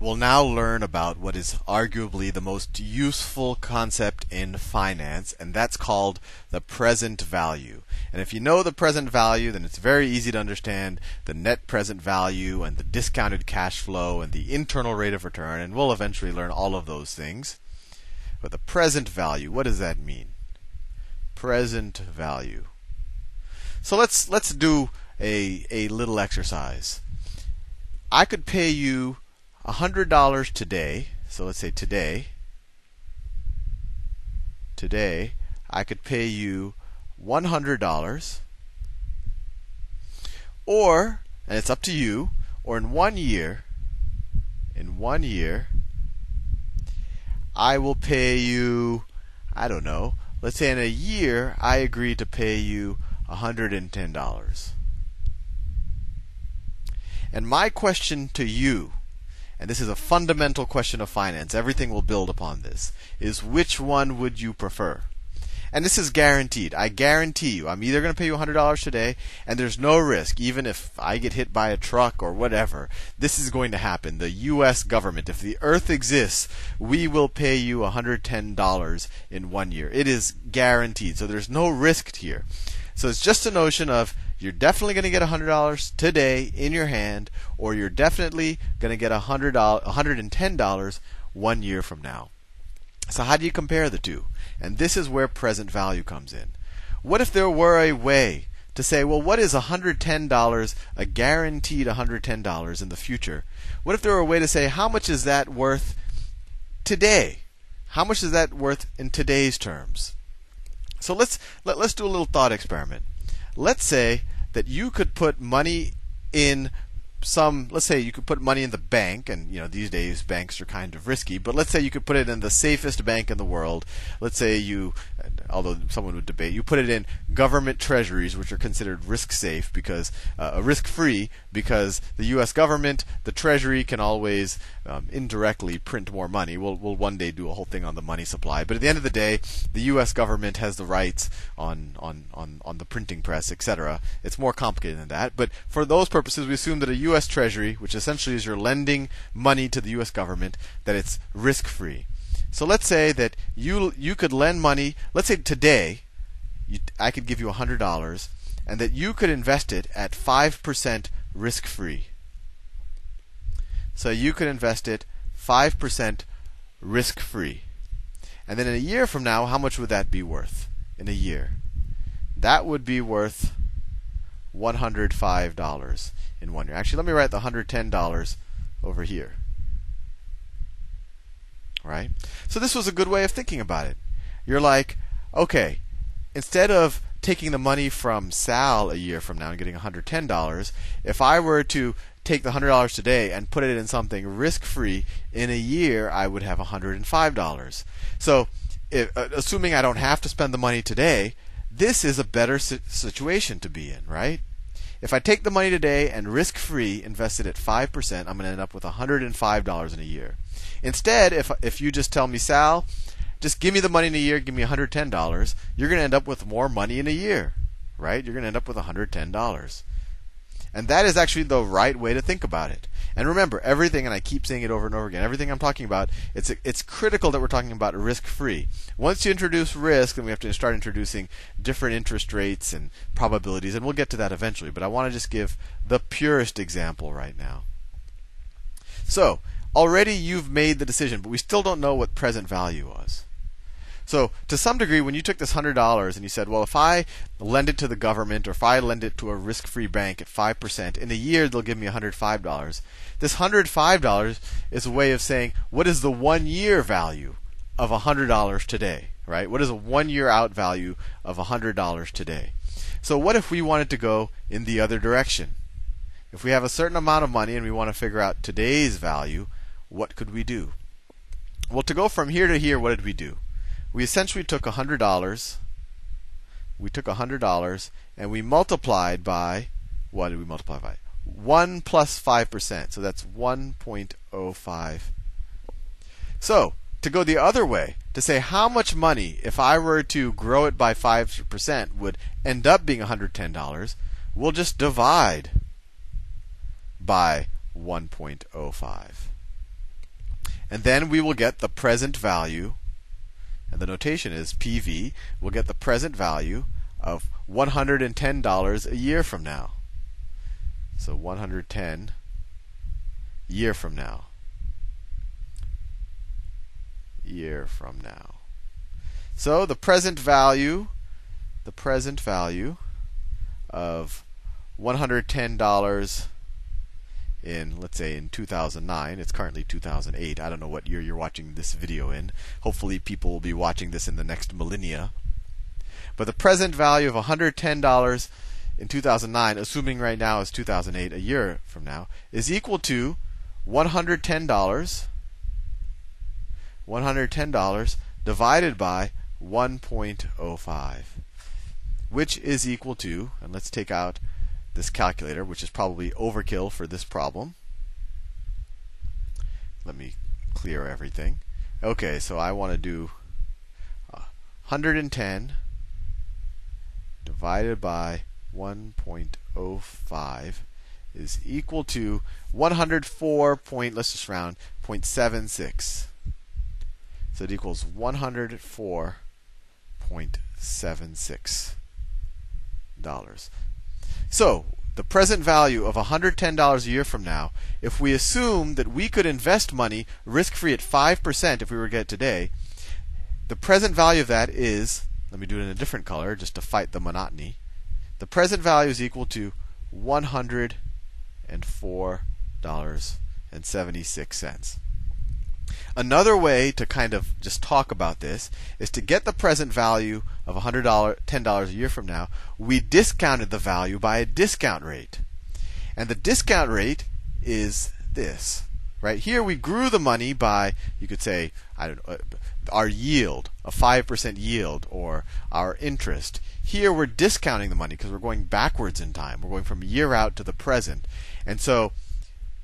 We'll now learn about what is arguably the most useful concept in finance, and that's called the present value. And if you know the present value, then it's very easy to understand the net present value and the discounted cash flow and the internal rate of return, and we'll eventually learn all of those things. But the present value, what does that mean? Present value. So let's let's do a a little exercise. I could pay you $100 today. So let's say today. Today, I could pay you $100. Or, and it's up to you, or in one year, in one year, I will pay you, I don't know, let's say in a year, I agree to pay you $110. And my question to you, and this is a fundamental question of finance, everything will build upon this, is which one would you prefer? And this is guaranteed. I guarantee you, I'm either going to pay you $100 today, and there's no risk, even if I get hit by a truck or whatever. This is going to happen. The U.S. government, if the earth exists, we will pay you $110 in one year. It is guaranteed. So there's no risk here. So it's just a notion of you're definitely going to get $100 today in your hand, or you're definitely going to get $100, $110 one year from now. So, how do you compare the two? And this is where present value comes in. What if there were a way to say, well, what is $110, a guaranteed $110 in the future? What if there were a way to say, how much is that worth today? How much is that worth in today's terms? So let's let, let's do a little thought experiment. Let's say that you could put money in some let's say you could put money in the bank and you know these days banks are kind of risky but let's say you could put it in the safest bank in the world. Let's say you although someone would debate, you put it in government treasuries, which are considered risk safe because uh, risk free because the U.S. government, the Treasury can always um, indirectly print more money. We'll we'll one day do a whole thing on the money supply, but at the end of the day, the U.S. government has the rights on on on on the printing press, etc. It's more complicated than that, but for those purposes, we assume that a U.S. Treasury, which essentially is you're lending money to the U.S. government, that it's risk free. So let's say that you you could lend money. Let's say today, you, I could give you hundred dollars, and that you could invest it at five percent risk free. So you could invest it five percent risk free, and then in a year from now, how much would that be worth? In a year, that would be worth one hundred five dollars in one year. Actually, let me write the hundred ten dollars over here right? So this was a good way of thinking about it. You're like, okay, instead of taking the money from Sal a year from now and getting $110, if I were to take the $100 today and put it in something risk free, in a year I would have $105. So, if, uh, assuming I don't have to spend the money today, this is a better situation to be in, right? If I take the money today and risk free invest it at 5%, I'm going to end up with $105 in a year. Instead, if if you just tell me, Sal, just give me the money in a year, give me $110, you're going to end up with more money in a year, right? You're going to end up with $110. And that is actually the right way to think about it. And remember, everything, and I keep saying it over and over again, everything I'm talking about, it's it's critical that we're talking about risk free. Once you introduce risk, then we have to start introducing different interest rates and probabilities, and we'll get to that eventually. But I want to just give the purest example right now. So, already you've made the decision, but we still don't know what present value was. So, to some degree, when you took this $100 and you said, well, if I lend it to the government or if I lend it to a risk free bank at 5%, in a year they'll give me $105. This $105 is a way of saying, what is the one year value of $100 today, right? What is a one year out value of $100 today? So, what if we wanted to go in the other direction? If we have a certain amount of money and we want to figure out today's value, what could we do? Well, to go from here to here, what did we do? We essentially took $100. We took $100 and we multiplied by, what did we multiply by? 1 plus 5%. So that's 1.05. So, to go the other way, to say how much money, if I were to grow it by 5%, would end up being $110, we'll just divide by 1.05. And then we will get the present value, and the notation is PV, we'll get the present value of $110 a year from now. So 110 year from now. Year from now. So the present value, the present value of $110 in, let's say, in 2009. It's currently 2008. I don't know what year you're watching this video in. Hopefully, people will be watching this in the next millennia. But the present value of $110 in 2009, assuming right now is 2008, a year from now, is equal to $110. $110 divided by 1.05, which is equal to, and let's take out this calculator, which is probably overkill for this problem. Let me clear everything. Okay, so I want to do uh, 110 divided by 1.05 is equal to 104 point, let's just round, 0.76. So it equals 104.76 dollars. So, the present value of $110 a year from now, if we assume that we could invest money risk free at 5% if we were to get it today, the present value of that is, let me do it in a different color just to fight the monotony. The present value is equal to $104.76. Another way to kind of just talk about this is to get the present value of $100, $10 a year from now, we discounted the value by a discount rate. And the discount rate is this. Right here, we grew the money by, you could say, I don't know, uh, our yield, a 5% yield, or our interest. Here, we're discounting the money because we're going backwards in time. We're going from year out to the present. And so,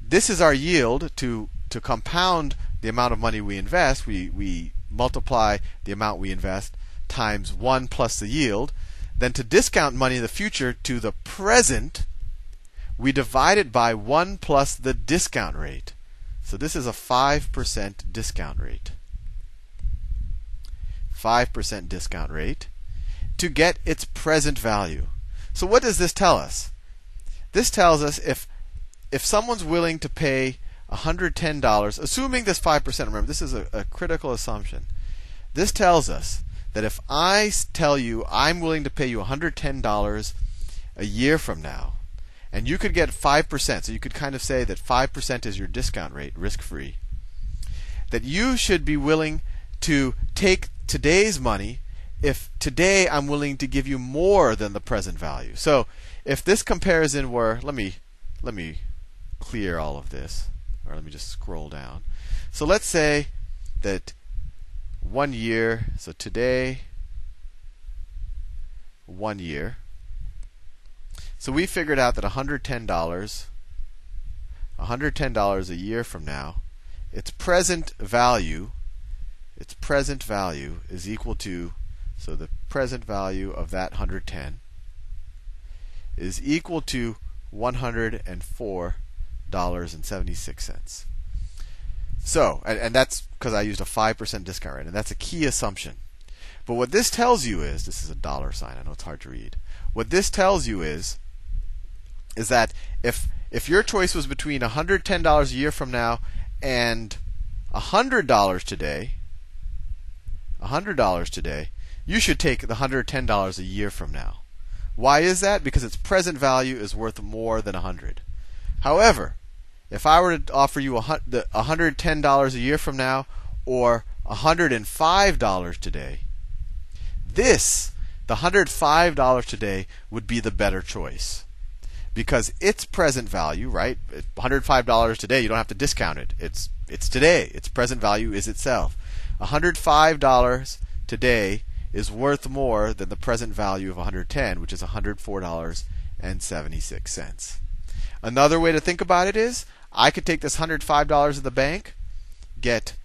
this is our yield to, to compound the amount of money we invest, we, we multiply the amount we invest times 1 plus the yield. Then to discount money in the future to the present, we divide it by 1 plus the discount rate. So this is a 5% discount rate. 5% discount rate to get its present value. So what does this tell us? This tells us if if someone's willing to pay $110, assuming this 5%, remember, this is a, a critical assumption. This tells us that if I tell you I'm willing to pay you $110 a year from now, and you could get 5%, so you could kind of say that 5% is your discount rate, risk free, that you should be willing to take today's money if today I'm willing to give you more than the present value. So if this comparison were, let me let me clear all of this or let me just scroll down. So let's say that one year, so today, one year. So we figured out that $110, $110 a year from now, its present value, its present value is equal to, so the present value of that 110 is equal to 104 dollars and seventy six cents. So, and, and that's because I used a five percent discount rate, and that's a key assumption. But what this tells you is this is a dollar sign. I know it's hard to read. What this tells you is is that if if your choice was between $110 a year from now and $100 today, $100 today, you should take the $110 a year from now. Why is that? Because its present value is worth more than a 100. However, if I were to offer you $110 a year from now or $105 today, this, the $105 today, would be the better choice. Because its present value, right? $105 today, you don't have to discount it. It's it's today. Its present value is itself. $105 today is worth more than the present value of 110, which is $104.76. Another way to think about it is I could take this $105 at the bank, get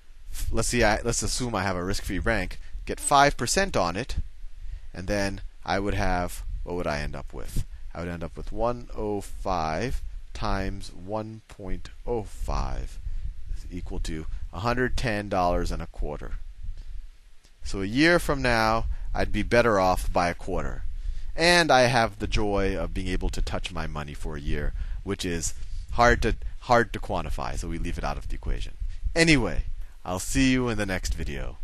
let's see I, let's assume I have a risk-free bank, get 5% on it, and then I would have what would I end up with? I would end up with 105 times 1.05 is equal to $110 and a quarter. So a year from now, I'd be better off by a quarter. And I have the joy of being able to touch my money for a year, which is hard to hard to quantify, so we leave it out of the equation. Anyway, I'll see you in the next video.